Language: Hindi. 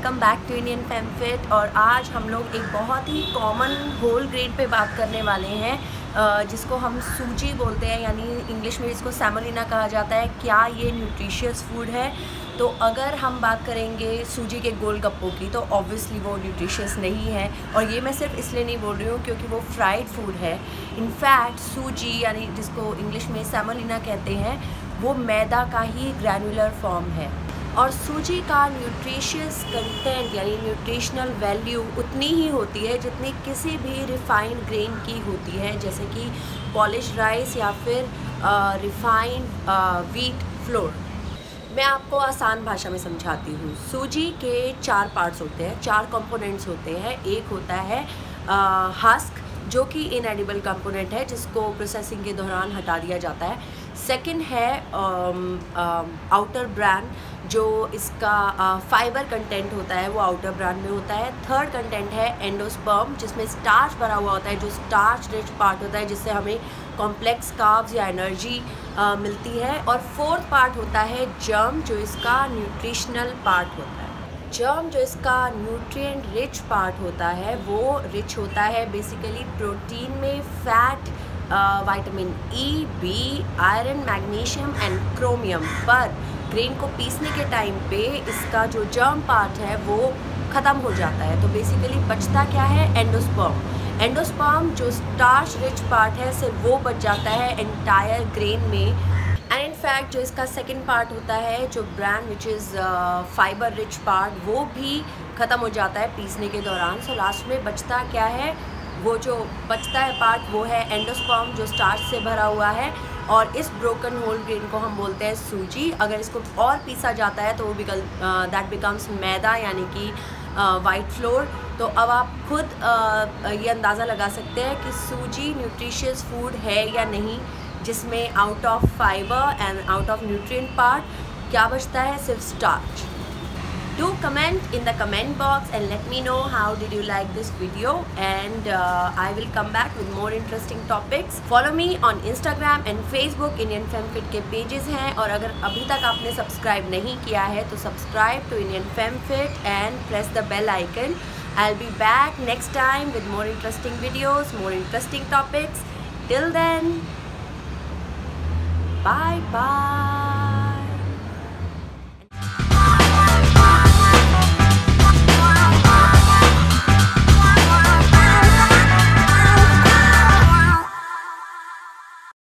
Welcome back to Indian FemFit. और आज हम लोग एक बहुत ही कॉमन होल ग्रेड पे बात करने वाले हैं जिसको हम सूजी बोलते हैं, यानी इंग्लिश में इसको सैमोलिना कहा जाता है। क्या ये न्यूट्रिशियस फ़ूड है? तो अगर हम बात करेंगे सूजी के गोलगप्पों की तो ऑब्वियसली वो न्यूट्रिशियस नहीं है। और ये मैं सिर्फ़ इसलिए नहीं बोल रही हूँ क्योंकि वो फ्राइड फ़ूड है। इनफैक्ट सूजी, यानी जिसको इंग्लिश में सैमोलिना कहते हैं, वो मैदा का ही ग्रैनुलर फॉर्म है। और सूजी का न्यूट्रिशियस कंटेंट यानी न्यूट्रिशनल वैल्यू उतनी ही होती है जितनी किसी भी रिफाइंड ग्रेन की होती है, जैसे कि पॉलिश राइस या फिर रिफाइंड वीट फ्लोर मैं आपको आसान भाषा में समझाती हूँ। सूजी के चार पार्ट्स होते हैं, चार कंपोनेंट्स होते हैं। एक होता है हस्क जो कि इनएडिबल कंपोनेंट है, जिसको प्रोसेसिंग के दौरान हटा दिया जाता है। सेकंड है आउटर ब्रांड जो इसका फाइबर कंटेंट होता है, वो आउटर ब्रांड में होता है। थर्ड कंटेंट है एंडोस्पर्म जिसमें स्टार्च भरा हुआ होता है, जो स्टार्च रिच पार्ट होता है, जिससे हमें कॉम्प्लेक्स काव्स या एनर्जी मिलती है। और फोर्थ पार्ट होता है जर्म जो इसका न्यूट्रिशनल पार्ट होता है। जर्म जो इसका न्यूट्रिएंट रिच पार्ट होता है, वो रिच होता है बेसिकली प्रोटीन में fat vitamin E B iron magnesium and chromium पर। ग्रेन को पीसने के टाइम पे इसका जो जर्म पार्ट है, वो ख़त्म हो जाता है। तो बेसिकली बचता क्या है? एंडोस्पर्म एंडोस्पर्म जो स्टार्च रिच पार्ट है सिर्फ़ वो बच जाता है एंटायर ग्रेन में। एंड इन फैक्ट जो इसका सेकेंड पार्ट होता है, जो bran which is fibre rich part वो भी ख़त्म हो जाता है पीसने के दौरान। सो so लास्ट में बचता क्या है? वो जो बचता है पार्ट वो है एंडोस्पर्म जो स्टार्च से भरा हुआ है और इस ब्रोकन होल ग्रेन को हम बोलते हैं सूजी। अगर इसको और पीसा जाता है तो वो बिकल दैट बिकम्स मैदा, यानी कि वाइट फ्लोर तो अब आप खुद ये अंदाज़ा लगा सकते हैं कि सूजी न्यूट्रिशियस फ़ूड है या नहीं, जिसमें out of fibre and out of nutrient part क्या बचता है? सिर्फ़ starch do comment in the comment box and let me know how did you like this video and uh, I will come back with more interesting topics follow me on Instagram and Facebook Indian Femfit के pages हैं और अगर अभी तक आपने subscribe नहीं किया है तो subscribe to Indian Femfit and press the bell icon I'll be back next time with more interesting videos more interesting topics till then bye bye